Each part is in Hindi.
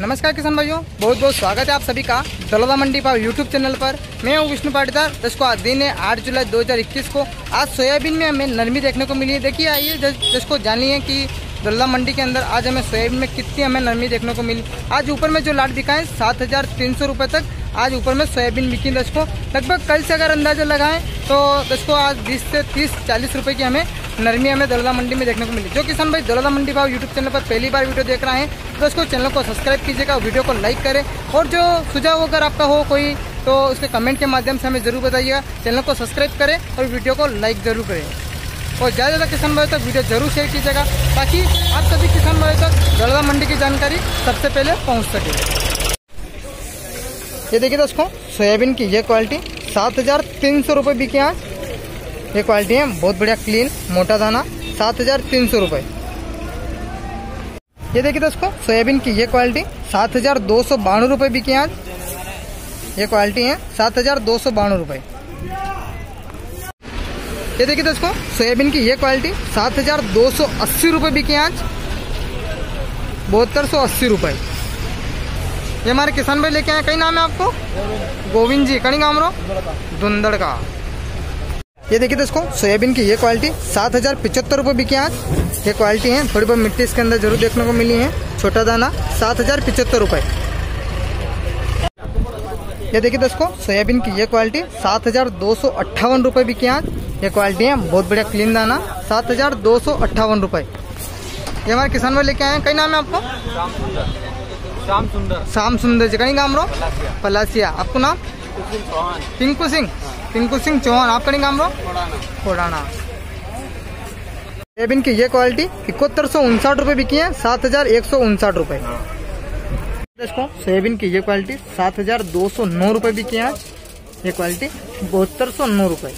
नमस्कार किसान भाइयों, बहुत बहुत स्वागत है आप सभी का दलोदा मंडी पर यूट्यूब चैनल पर। मैं हूँ विष्णु पाटीदार, जिसको आज दिन है आठ जुलाई 2021 को। आज सोयाबीन में हमें नरमी देखने को मिली है। देखिए, आइए जिसको जानिए कि दल्ला मंडी के अंदर आज हमें सोयाबीन में कितनी हमें नरमी देखने को मिली। आज ऊपर में जो लाट दिखाएँ, सात हज़ार तीन सौ रुपये तक आज ऊपर में सोयाबीन बिकी दस लगभग कल से अगर अंदाज़ा लगाएँ तो दस आज बीस से तीस, चालीस रुपये की हमें नरमी हमें दलोदा मंडी में देखने को मिली। जो किसान भाई दलोदा मंडी भाव यूट्यूब चैनल पर पहली बार वीडियो देख रहे हैं तो उसको चैनल को सब्सक्राइब कीजिएगा वीडियो को लाइक करें। और जो सुझाव अगर आपका हो कोई तो उसके कमेंट के माध्यम से हमें ज़रूर बताइएगा। चैनल को सब्सक्राइब करें और वीडियो को लाइक ज़रूर करें। और ज़्यादा ज़्यादा किसान भाई तक वीडियो ज़रूर शेयर कीजिएगा, ताकि आप सभी किसान भाई तक दलोदा मंडी की जानकारी सबसे पहले पहुँच सके। ये देखिए दोस्तों, सोयाबीन की ये क्वालिटी सात हज़ार तीन सौ रुपये बिके आज। ये क्वालिटी है, बहुत बढ़िया क्लीन मोटा दाना, सात हज़ार तीन सौ रुपये। ये देखिए दोस्तों, सोयाबीन की ये क्वालिटी, सात हज़ार दो सौ बानवे रुपये बिके आज। ये क्वालिटी है, सात हज़ार दो सौ बानवे रुपये। ये देखिए दोस्तों, सोयाबीन की ये क्वालिटी, सात हज़ार दो सौ अस्सी रुपये बिके आज। बहत्तर सौ अस्सी रुपये। ये हमारे किसान भाई लेके आए कई नाम है आपको? गोविंद जी। कहीं गामरो धुंधड़ का ये देखिए दोस्तों, सोयाबीन की ये क्वालिटी, सात हज़ार पिछहत्तर रुपये बिके आज। ये क्वालिटी है, थोड़ी बहुत मिट्टी इसके अंदर ज़रूर देखने को मिली है। छोटा दाना, सात हज़ार पिछहत्तर रुपये ये देखिए दोस्तों, सोयाबीन की ये क्वालिटी, सात हज़ार दो सौ अट्ठावन रुपये बिके आज। ये क्वालिटी है, बहुत बढ़िया क्लीन दाना, सात हज़ार दो सौ अट्ठावन रुपये ये हमारे किसान भाई लेके आए कई नाम है आपको? श्याम सुंदर। श्याम सुंदर जी कहीं गाम रो? पलासिया। आपको नाम? पिंकू सिंह। पिंकू सिंह चौहान। आप कहीं गाम रो? कोडाना। सोयाबीन की ये क्वालिटी इकहत्तर सौ उनसाठ रूपए बिकी है सात हज़ार एक सौ उनसाठ रूपए। दोस्तों सोयाबीन की ये क्वालिटी सात हज़ार दो सौ नौ रुपये बिकी है। ये क्वालिटी बहत्तर सौ नौ रूपए।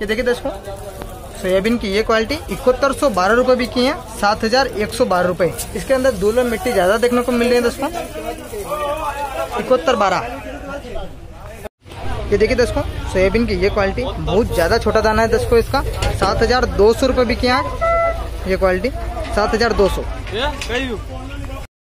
ये देखिए दोस्तों। सोयाबीन की ये क्वालिटी इकहत्तर सौ बारह रुपए बिकी है, सात हज़ार एक सौ बारह रूपए। इसके अंदर और मिट्टी ज़्यादा देखने को मिल रही है दोस्तों। इकहत्तर बारह। ये देखिए दोस्तों, सोयाबीन की ये क्वालिटी बहुत ज़्यादा छोटा दाना है दोस्तों इसका, सात हज़ार दो सौ रुपए बिकी है। ये क्वालिटी सात हज़ार दो सौ।